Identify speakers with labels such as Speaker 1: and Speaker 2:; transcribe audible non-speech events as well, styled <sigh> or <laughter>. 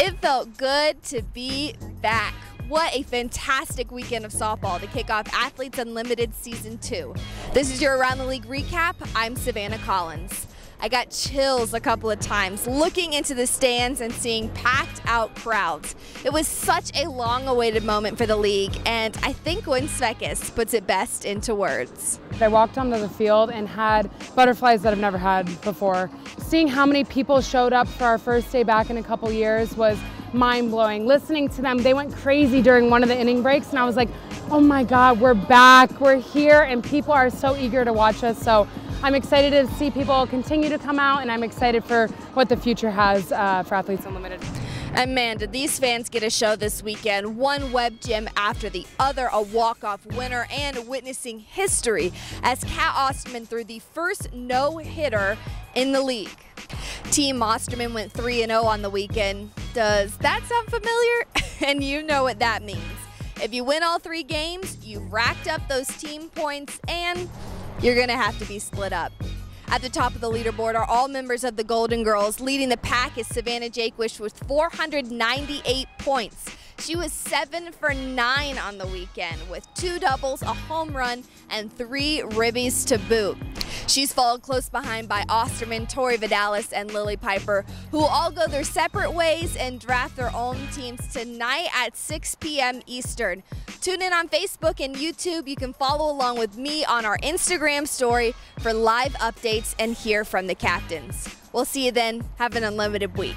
Speaker 1: It felt good to be back. What a fantastic weekend of softball to kick off Athletes Unlimited Season 2. This is your Around the League recap. I'm Savanna Collins. I got chills a couple of times looking into the stands and seeing packed out crowds. It was such a long awaited moment for the league, and I think Gwen Svekis puts it best into words.
Speaker 2: I walked onto the field and had butterflies that I've never had before. Seeing how many people showed up for our first day back in a couple years was mind blowing. Listening to them, they went crazy during one of the inning breaks, and I was like, oh my God, we're back, we're here, and people are so eager to watch us. So I'm excited to see people continue to come out, and I'm excited for what the future has uh, for Athletes Unlimited.
Speaker 1: And man, did these fans get a show this weekend. One web gem after the other, a walk-off winner, and witnessing history as Cat Osterman threw the first no-hitter in the league. Team Osterman went 3-0 on the weekend. Does that sound familiar? <laughs> and you know what that means. If you win all three games, you've racked up those team points, and you're going to have to be split up. At the top of the leaderboard are all members of the Golden Girls. Leading the pack is Savannah Jaquish with 498 points. She was seven for nine on the weekend with two doubles, a home run, and three ribbies to boot. She's followed close behind by Osterman, Tori Vidales, and Lily Piper, who all go their separate ways and draft their own teams tonight at 6 p.m. Eastern. Tune in on Facebook and YouTube. You can follow along with me on our Instagram story for live updates and hear from the captains. We'll see you then. Have an unlimited week.